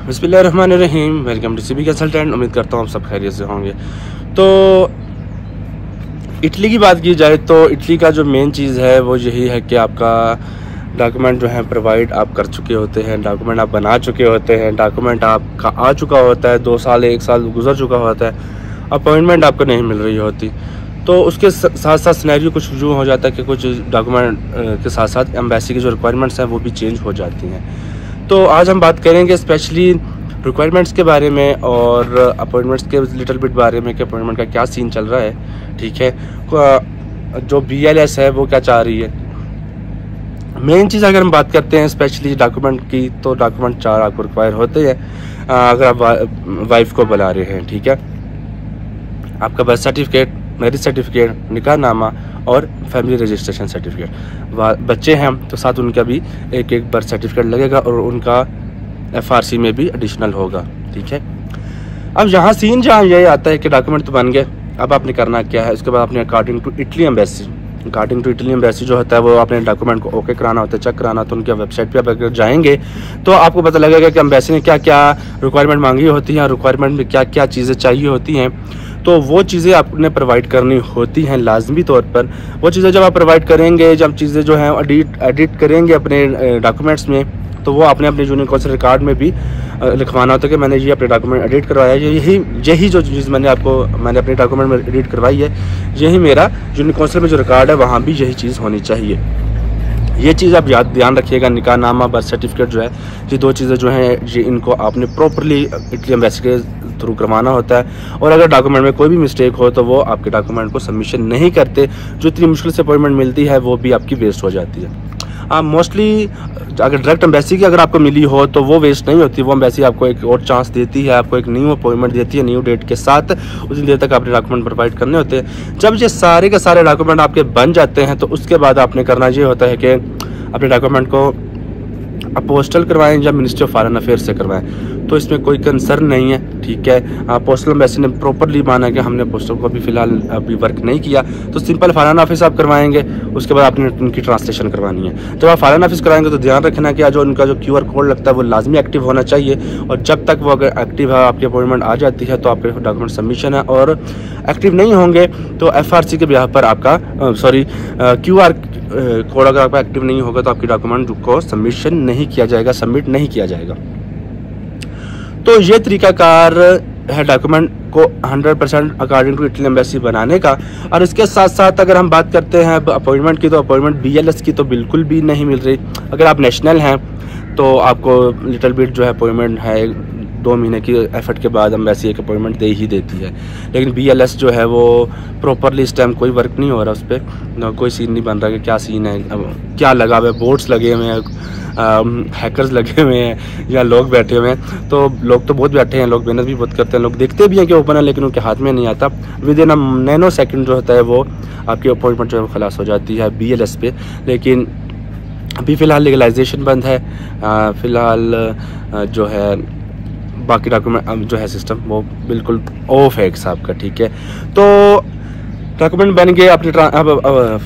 बसमीम welcome to CB consultant उम्मीद करता हूँ आप सब खैरियत से होंगे। तो इटली की बात की जाए तो इटली का जो मेन चीज़ है, वो यही है कि आपका डॉक्यूमेंट जो है प्रोवाइड आप कर चुके होते हैं डॉक्यूमेंट आप बना चुके होते हैं डॉक्यूमेंट आपका आ चुका होता है, दो साल, एक साल गुजर चुका होता है अपॉइंटमेंट आपको नहीं मिल रही होती। तो उसके साथ साथ सिनेरियो कुछ यूँ हो जाता है कि कुछ डॉक्यूमेंट के साथ साथ एम्बेसी की जो रिक्वायरमेंट्स हैं, वो भी चेंज हो जाती हैं। तो आज हम बात करेंगे स्पेशली रिक्वायरमेंट्स के बारे में और अपॉइंटमेंट्स के लिटल बिट बारे में कि अपॉइंटमेंट का क्या सीन चल रहा है, ठीक है? जो बी एल एस है, वो क्या चाह रही है? मेन चीज़ अगर हम बात करते हैं स्पेशली डॉक्यूमेंट की तो डॉक्यूमेंट चार आपको रिक्वायर होते हैं। अगर आप वाइफ को बुला रहे हैं, ठीक है? आपका बर्थ सर्टिफिकेट मैरिज सर्टिफिकेट निकाह नामा और फैमिली रजिस्ट्रेशन सर्टिफिकेट बच्चे हैं तो साथ उनका भी एक एक बर्थ सर्टिफिकेट लगेगा और उनका एफआरसी में भी एडिशनल होगा, ठीक है? अब यहाँ सीन जहाँ यही आता है कि डॉक्यूमेंट तो बन गए, अब आपने करना क्या है? उसके बाद आपने according to Italy embassy according to Italy embassy जो होता है, वो अपने डॉक्यूमेंट को ओके कराना होता है, चेक कराना तो उनके वेबसाइट पे अगर जाएँगे तो आपको पता लगेगा कि एम्बेसी ने क्या क्या रिक्वायरमेंट मांगी होती हैं रिक्वायरमेंट में क्या क्या चीज़ें चाहिए होती हैं। तो वो चीज़ें आपने प्रोवाइड करनी होती हैं लाजमी तौर पर। वो चीज़ें जब आप प्रोवाइड करेंगे, जब चीज़ें जो हैं, एडिट एडिट करेंगे अपने डॉक्यूमेंट्स में तो वो आपने अपने जूनियर काउंसिल रिकॉर्ड में भी लिखवाना होता है कि मैंने ये अपने डॉक्यूमेंट एडिट करवाया है। यही यही जो चीज़ मैंने आपको, मैंने अपने डॉक्यूमेंट में एडिट करवाई है, यही मेरा जूनियर काउंसिल में जो रिकॉर्ड है, वहाँ भी यही चीज़ होनी चाहिए। ये चीज़ आप याद, ध्यान रखिएगा निकाह नामा बर्थ सर्टिफिकेट जो है, ये दो चीज़ें जो हैं, ये इनको आपने प्रॉपरली इटली एम्बेसी के थ्रू करवाना होता है। और अगर डॉक्यूमेंट में कोई भी मिस्टेक हो तो वो आपके डॉक्यूमेंट को सबमिशन नहीं करते। जो इतनी मुश्किल से अपॉइंटमेंट मिलती है, वो भी आपकी वेस्ट हो जाती है। मोस्टली अगर डायरेक्ट एम्बेसी की अगर आपको मिली हो तो वो वेस्ट नहीं होती, वो एम्बेसी आपको एक और चांस देती है, आपको एक न्यू अपॉइंटमेंट देती है न्यू डेट के साथ उतनी देर तक आपने डॉक्यूमेंट प्रोवाइड करने होते हैं। जब ये सारे के सारे डॉक्यूमेंट आपके बन जाते हैं तो उसके बाद आपने करना ये होता है कि अपने डॉक्यूमेंट को अपोस्टल पोस्टल करवाएँ या मिनिस्ट्री ऑफ़ फॉरेन अफेयर से करवाएँ। तो इसमें कोई कंसर्न नहीं है। ठीक है। पोस्टल एम्बेसी ने प्रॉपरली माना कि हमने पोस्टल को अभी फ़िलहाल अभी वर्क नहीं किया। तो सिंपल फॉरन ऑफ़िस आप करवाएँगे, उसके बाद आपने उनकी ट्रांसलेशन करवानी है। जब आप फॉरन ऑफ़िस कराएँगे तो ध्यान रखना कि जो उनका जो क्यू आर कोड लगता है वो लाजमी एक्टिव होना चाहिए। और जब तक वो अगर एक्टिव है, आपकी अपॉइंटमेंट आ जाती है तो आपके डॉक्यूमेंट सबमिशन है। और एक्टिव नहीं होंगे तो एफआरसी के ब्याह पर आपका सॉरी क्यू आर कोड अगर आपका एक्टिव नहीं होगा तो आपकी डॉक्यूमेंट को सबमिशन नहीं किया जाएगा सबमिट नहीं किया जाएगा। तो ये तरीकाकार है डॉक्यूमेंट को 100 percent according to Italy embassy बनाने का। और इसके साथ साथ अगर हम बात करते हैं अपॉइंटमेंट की तो अपॉइंटमेंट बीएलएस की तो बिल्कुल भी नहीं मिल रही। अगर आप नेशनल हैं तो आपको लिटिल बिट जो है अपॉइंटमेंट है दो महीने की एफर्ट के बाद हम वैसे एक अपॉइंटमेंट दे ही देती है। लेकिन बी एल एस जो है वो प्रॉपरली इस टाइम कोई वर्क नहीं हो रहा उस पर कोई सीन नहीं बन रहा कि क्या सीन है क्या लगा हुआ है बोर्ड्स लगे हुए हैं हैकर्स लगे हुए हैं, या लोग बैठे हुए हैं। तो लोग तो बहुत बैठे हैं, लोग मेहनत भी बहुत करते हैं, लोग देखते भी हैं कि ओपन है, लेकिन उनके हाथ में नहीं आता। विद इन नैनो सेकेंड जो होता है वो आपकी अपॉइंटमेंट जो है खलास हो जाती है बी एल एस पे। लेकिन अभी फ़िलहाल लीगलाइजेशन बंद है। फ़िलहाल जो है बाकी डॉक्यूमेंट जो है सिस्टम वो बिल्कुल ऑफ़ है साहब का, ठीक है? तो डॉक्यूमेंट बन गए अपने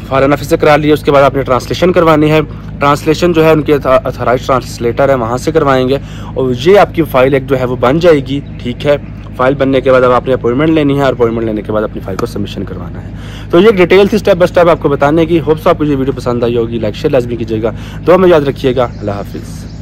फॉरन ऑफ़िस से करा लिए, उसके बाद आपने ट्रांसलेशन करवानी है। ट्रांसलेशन जो है उनके अथराइज ट्रांसलेटर है, वहाँ से करवाएँगे। और ये आपकी फ़ाइल एक जो है वो बन जाएगी, ठीक है? फ़ाइल बनने के बाद अब आपने अपॉइंटमेंट लेनी है और अपॉइंटमेंट लेने के बाद अपनी फ़ाइल को सबमिशन करवाना है। तो ये एक डिटेल थी स्टेप बाय स्टेप आपको बताने की। होप्स आपको ये वीडियो पसंद आई होगी लाइक शेयर लाजमी कीजिएगा। दो में याद रखिएगा। अल्लाह हाफिज़।